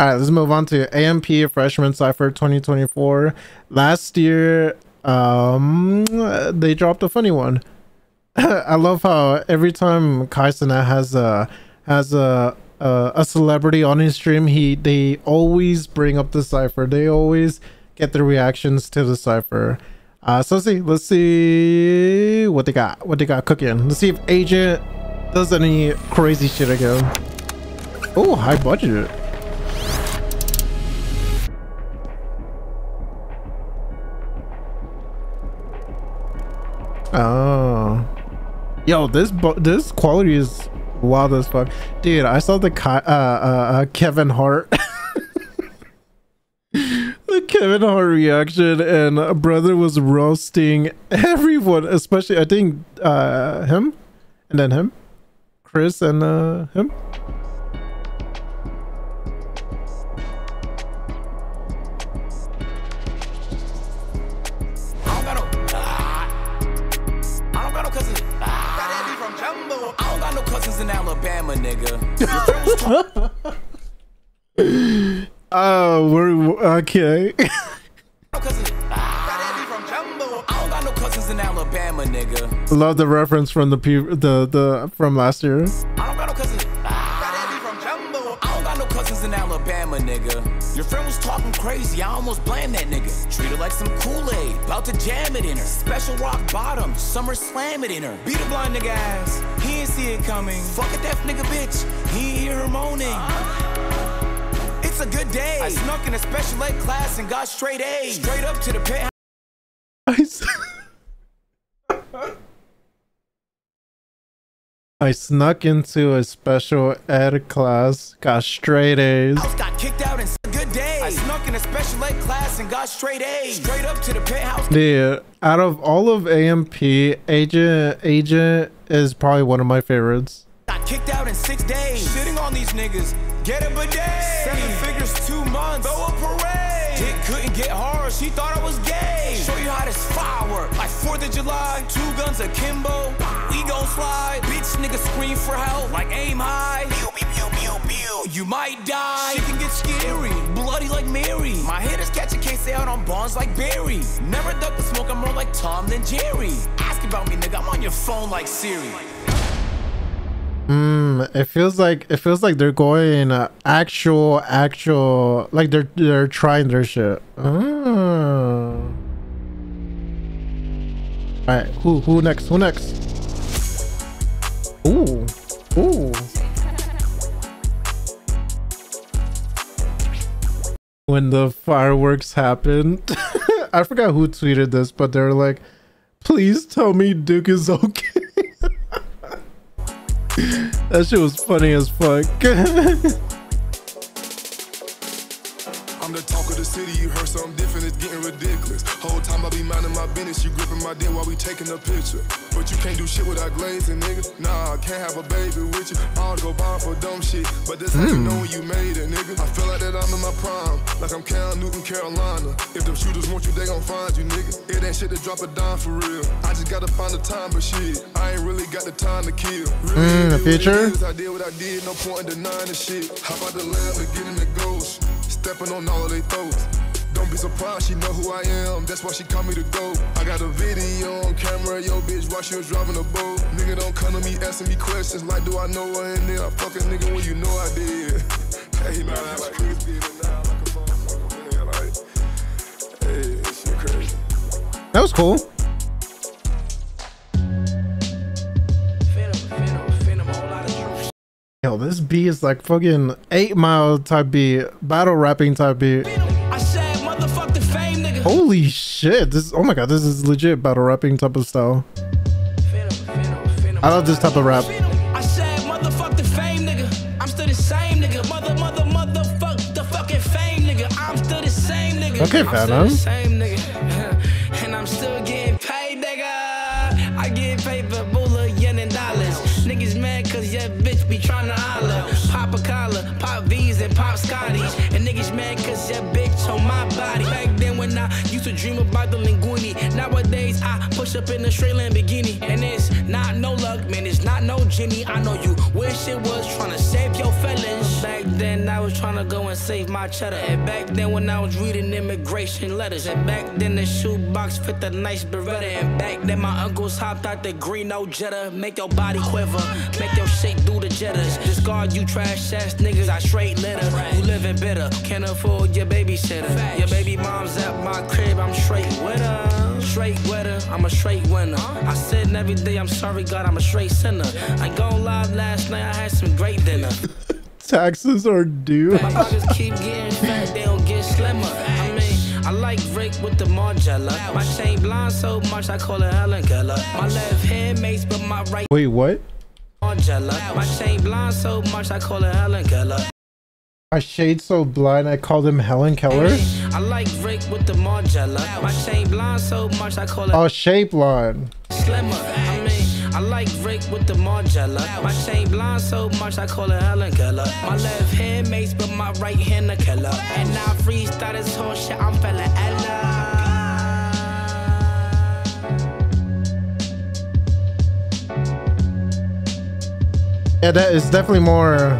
All right, let's move on to AMP Freshman Cypher 2024. Last year, um, they dropped a funny one. I love how every time Kai Cenat has a has a, a a celebrity on his stream, he they always bring up the cipher. They always get the reactions to the cipher. Uh, so let's see, let's see what they got, what they got cooking. Let's see if Agent does any crazy shit again. Oh, high budget. Oh. Yo, this this quality is wild as fuck. Dude, I saw the uh, uh, uh, Kevin Hart. the Kevin Hart reaction and brother was roasting everyone, especially I think uh him and then him. Chris and uh him. Alabama, nigga. oh, we're okay. Love the reference from the the the from last year. Nigga. Your friend was talking crazy, I almost blamed that nigga. Treat her like some Kool-Aid, about to jam it in her. Special rock bottom, summer slam it in her. Beat a blind nigga ass, he ain't see it coming. Fuck a deaf nigga bitch, he ain't hear her moaning. It's a good day. I snuck in a special ed class and got straight A's. Straight up to the penthouse. I snuck into a special ed class, got straight A's. Got kicked out and good day. I snuck in a special ed class and got straight A's. Straight up to the penthouse. Dude, out of all of AMP, Agent Agent is probably one of my favorites. Got kicked out in six days. Sitting on these niggas. Get a bidet. Seven figures, two months. Throw a parade. Couldn't get hard. She thought I was gay. Show you how this firework. Like 4th of July. Two guns akimbo. We gon' slide. Bitch nigga scream for help. Like aim high. Pew, pew, pew, pew, pew. You might die. She can get scary. Bloody like Mary. My hitters catch a case out on bonds like Barry. Never duck the smoke. I'm more like Tom than Jerry. Ask about me, nigga. I'm on your phone like Siri. Mm, it feels like it feels like they're going uh, actual actual like they're they're trying their shit. Oh. All right, who who next? Who next? Ooh, ooh. When the fireworks happened, I forgot who tweeted this, but they're like, "Please tell me Duke is okay." That shit was funny as fuck. the talk of the city, you heard something different, it's getting ridiculous. Whole time I be minding my business, you gripping my dick while we taking a picture. But you can't do shit without glazing, nigga. Nah, I can't have a baby with you. I'll go buy for dumb shit. But this mm. how you know when you made it, nigga. I feel like that I'm in my prime, like I'm Cam Newton, Carolina. If them shooters want you, they gon' find you, nigga. It ain't shit to drop a dime for real. I just gotta find the time, but shit, I ain't really got the time to kill. Really, mm, the future? I did what I did, no point in denying the shit. Hop out the lab and get in the ghost. Stepping on all they throats. Don't be surprised, she know who I am. That's why she call me the GOAT. I got a video on camera, yo bitch, while she was driving a boat. Nigga don't come to me asking me questions like, do I know her in there? I fuck a nigga when you know I did. hey, man, crazy. That was cool. This B is like fucking 8 Mile type B, battle rapping type beat. Holy shit, this oh my god, this is legit battle rapping type of style. I love this type of rap. Okay, fat dream about the push up in a straight Lamborghini. And it's not no luck, man, it's not no genie. I know you wish it was trying to save your feelings. Back then, I was trying to go and save my cheddar. And back then, when I was reading immigration letters. And back then, the shoebox fit the nice Beretta. And back then, my uncles hopped out the green old Jetta. Make your body quiver, make your shake do the Jettas. Discard you trash ass niggas, I straight litter. You living bitter, can't afford your babysitter. Your baby mom's at my crib, I'm straight with her. Straight with her, I'm a straight winner. I said every day, I'm sorry, God, I'm a straight sinner. I go live last night, I had some great dinner. Taxes are due. Pockets keep getting fat, they don't get slimmer. I mean, I like Rick with the Margiela. My chain blind so much, I call it Helen Keller. My left hand makes, but my right Wait, what? Margiela. My chain blind so much, I call it Helen Keller. My shade so blind, I called him Helen Keller. I like Rick with the Margiela. My chain blind so much, I call it Oh, shape line. slimmer. I mean, I like Rick with the Margiela. My chain blind so much, I call it Helen Keller. My left hand makes, but my right hand a killer. And I freestyle this whole shit, I'm fella Ella. Yeah, that is definitely more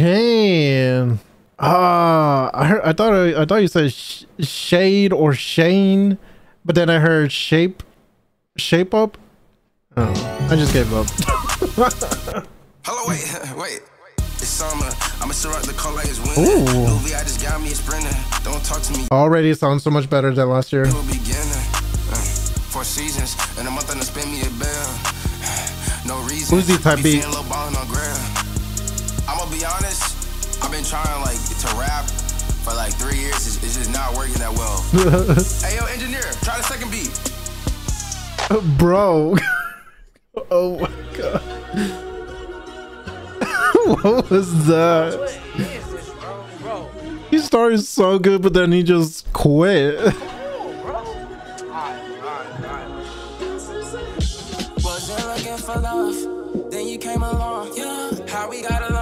chain. Ah, I heard. I thought. I, I thought you said sh shade or Shane, but then I heard shape, shape up. Oh, I just gave up. Hello, wait, wait. It's summer. I'ma surround the car like it's winter. Ooh. Louis, I just got me a sprinter. Don't talk to me, Already sounds so much better than last year. you a beginner. Uh, four seasons, and a month and spend me a bill. No reason. Uzi type Be beat. Been trying like to rap for like three years. It's, it's just not working that well. hey, yo, engineer, try the second beat. Bro. oh my god. what was that? He started so good, but then he just quit. Wasn't looking for love, then you came along. Yeah, how we got along.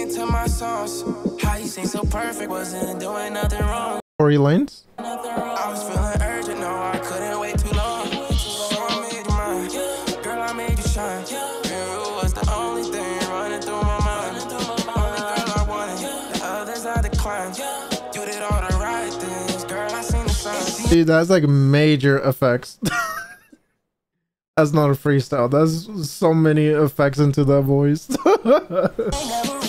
Singing to my songs. How you sing so perfect, wasn't doing nothing wrong. Tory Lanez? I was feeling urgent, no, I couldn't wait too long. So I made you mine. Girl, I made you shine. You was the only thing running through my mind. Only girl I wanted, the others I declined. You did all the right things, girl, I seen the signs. Dude, that's like major effects. that's not a freestyle. That's so many effects into that voice.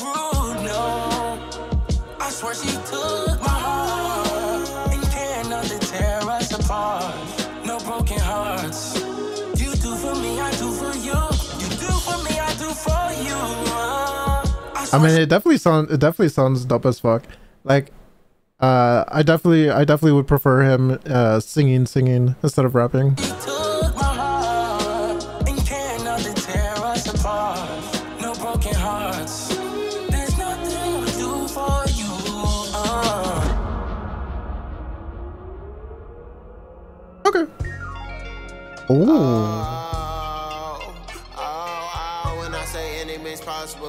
I mean, it definitely sounds it definitely sounds dope as fuck. Like, uh, I definitely I definitely would prefer him uh singing singing instead of rapping. she took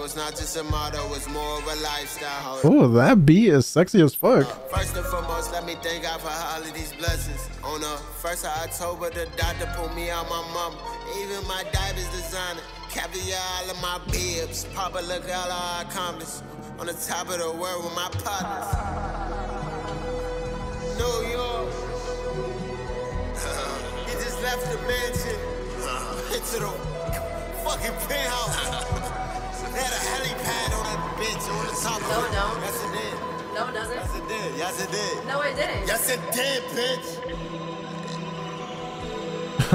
it's not just a motto, it's more of a lifestyle. oh, that beat is sexy as fuck. Uh, first and foremost, let me thank God for all of these blessings. On the first of October, the doctor pulled me out my mama. Even my diapers designer. Caviar all of my bibs. Papa, look all I accomplished. On the top of the world with my partners. New York. he just left the mansion. Into the fucking penthouse. Had a helipad on that bitch on the top No, of it it. don't. Yes, it did. No, it doesn't. Yes, it did. Yes, it did. No, it didn't. Yes, it did, bitch.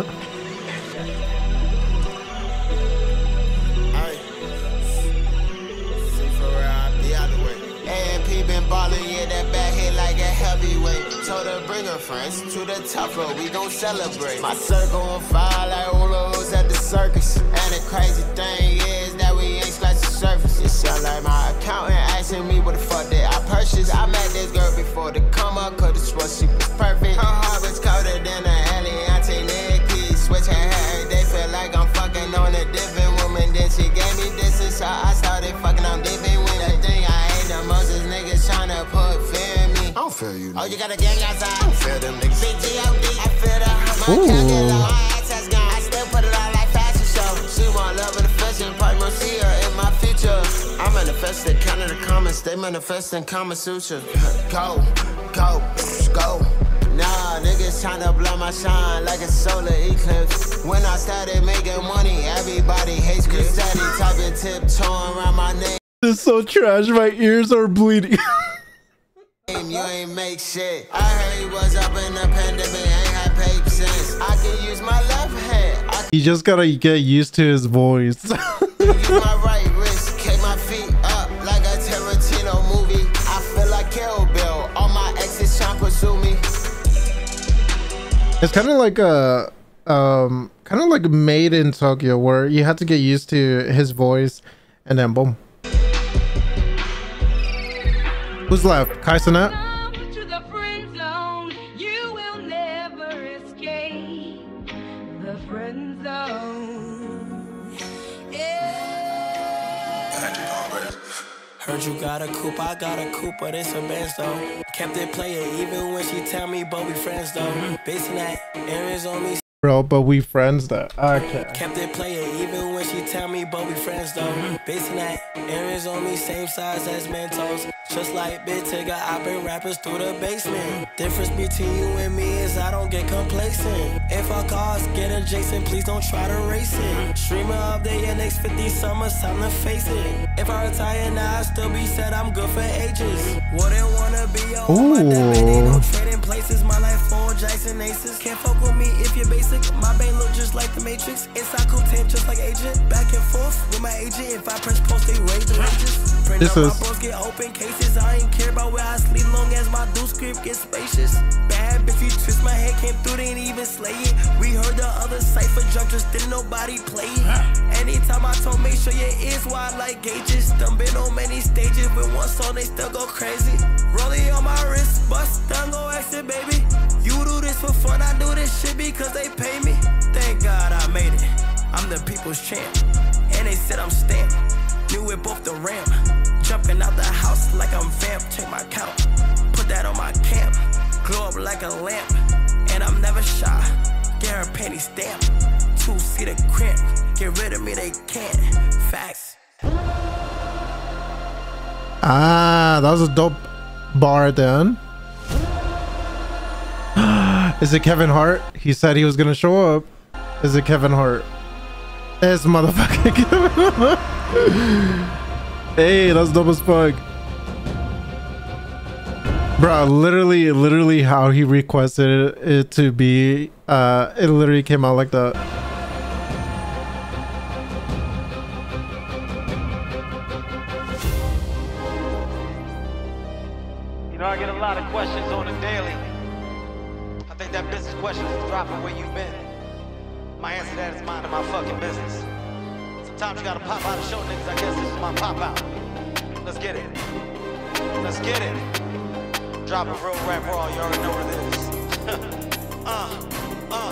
Hey. See for real, I be out the way. AMP been ballin', yeah, that back hit like a heavyweight. Told her bring her friends to the top floor, we gon' celebrate. My circle on fire like Ulos at the circus. And the crazy thing is that we ain't scratched the surface. It sound like my accountant asking me what the fuck did I purchase. I met this girl before the come up, could've swore she was perfect. Her heart was colder than a Eliante Nikki. Switch her hair every day, feel like I'm fucking on a different woman. Then she gave me this and so I started fucking on different women. The thing I hate the most is niggas tryna put fear in me. I don't feel you. Oh, you got a gang outside? I Feel them niggas. Big G.O.D. I feel that. My jacket, my access gone. I still put it on like fashion show. She want love and affection, probably won't see her in my future. I manifested, counting the comments, they manifesting Kama Sutra. Go, go, go. Nah, niggas tryna blow my shine like a solar eclipse. When I started making money, everybody hates Chris. Steady typing tiptoeing around my name. This is so trash. My ears are bleeding. You ain't make shit. I heard you was up in the pandemic, ain't had paper since. I can use my left hand. You just gotta get used to his voice. it's kind of like a um kind of like made in Tokyo where you had to get used to his voice and then boom. Who's left? Kai Heard you got a coupe, I got a coupe, but it's a Benz though. Kept it playing even when she tell me, but we friends though. Basing that, Aaron's on me. Bro, but we friends though. Okay. Kept it playing even when she tell me, but we friends though. Basing that, Aaron's on me, same size as Mentos. Just like Big Tigger, I bring rappers through the basement. Difference between you and me is I don't get complacent. If our cars get adjacent, please don't try to race it. Streamer of the year, next 50 summers, time to face it. If I retire now, I still be said I'm good for ages. Wouldn't wanna be places. My life full Jackson Aces. Can't fuck with me if you're basic. My bang look just like the Matrix. Inside cool 10 just like Agent. Back and forth with my agent. If I press post, they raise the wages. This is- get open cases. I ain't care about where I sleep long as my do script get spacious. Bad bitch, you twist my head, came through, they ain't even slay it. We heard the other cipher just didn't nobody play it. Anytime I told, make sure your ears wide like gauges. Done been on many stages with one song, they still go crazy. Rolling on my wrist, bust down, go exit, baby. You do this for fun, I do this shit because they pay me. Thank God I made it. The people's champ. And they said I'm stamped. Knew it both the ramp. Jumping out the house like I'm vamp. Check my count. Put that on my camp. Glow up like a lamp. And I'm never shy. Get her panty stamp. Two seater cramp. Get rid of me, they can't. Facts. Ah, that was a dope bar then. Is it Kevin Hart? He said he was gonna show up. Is it Kevin Hart? Kevin Hart. hey, that's dope as fuck. Bro, literally, literally how he requested it to be, uh, it literally came out like that. Sometimes you gotta pop out and show niggas, I guess this is my pop out. Let's get it. Let's get it. Drop a real rap raw, you already know what it is. uh, uh,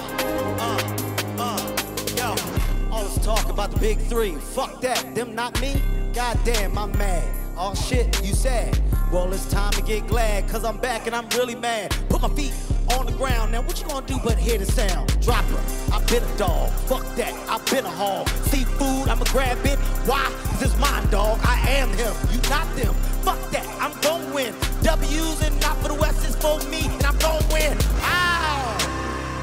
uh, uh, yo. All this talk about the big three. Fuck that, them not me. Goddamn, I'm mad. Oh shit, you sad. Well, it's time to get glad, cause I'm back and I'm really mad. Put my feet on the ground. Now what you gonna do but hear the sound? Drop her. I've been a dog. Fuck that. I've been a hog. Seafood, I'ma grab it. Why? Cause it's mine, dog. I am him. You not them. Fuck that. I'm gon' win. W's and not for the West is for me, and I'm gon' win. Ow!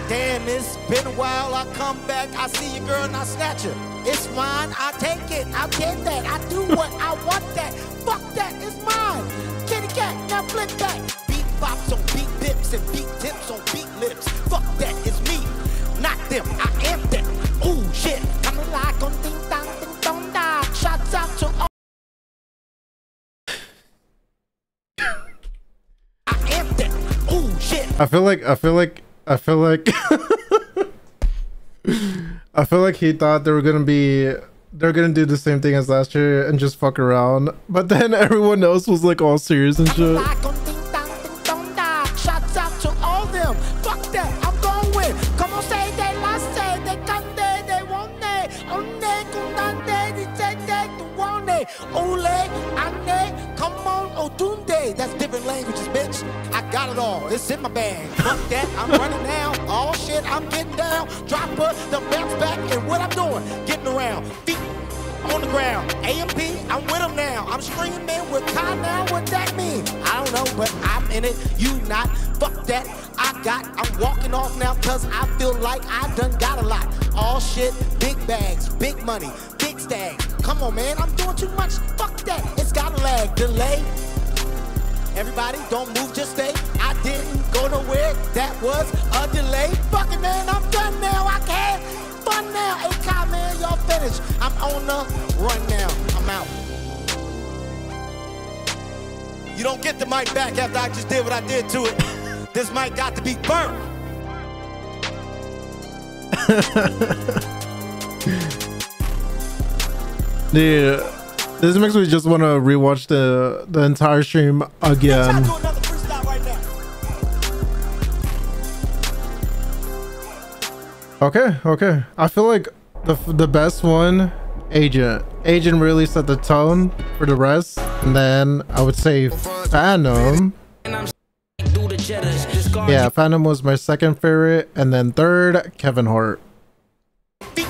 Damn, it's been a while. I come back, I see your girl and I snatch her. It's mine, I take it, I get that, I do what I want that. Fuck that, it's mine. Kitty cat, now flip that. Bops on beat pips and beat tips on beat lips. Fuck that, it's me, not them. I am them. Ooh shit, coming like on ding dong ding dong da. Shots out to all. I am them. Ooh shit. I feel like I feel like I feel like I feel like he thought they were gonna be they're gonna do the same thing as last year and just fuck around. But then everyone else was like all serious and shit. Ole, ane, come on, otunde. That's different languages, bitch. I got it all. It's in my bag. Fuck that, I'm running now. All shit, I'm getting down. Dropper, the bounce back, and what I'm doing, getting around. Feet on the ground. AMP, I'm with them now. I'm screaming with Kai now. What that mean? I don't know, but I'm in it. You not. Fuck that. I got. I'm walking off now because I feel like I done got a lot. All shit, big bags, big money, big stag. Come on, man. I'm doing too much. Fuck that. It's got a lag. Delay. Everybody, don't move, just stay. I didn't go nowhere. That was a delay. Fucking man, I'm done now. I can't. Fun now. Hey, Kai, man, y'all finished. I'm on the run now. I'm out. You don't get the mic back after I just did what I did to it. This mic got to be burnt. Dude, this makes me just want to rewatch the the entire stream again. Do another freestyle right now. Okay, okay. I feel like the the best one, Agent. Agent really set the tone for the rest, and then I would say Phantom. And I'm through the jetters. Discard Yeah, Phantom was my second favorite, and then third, Kevin Hart. Feet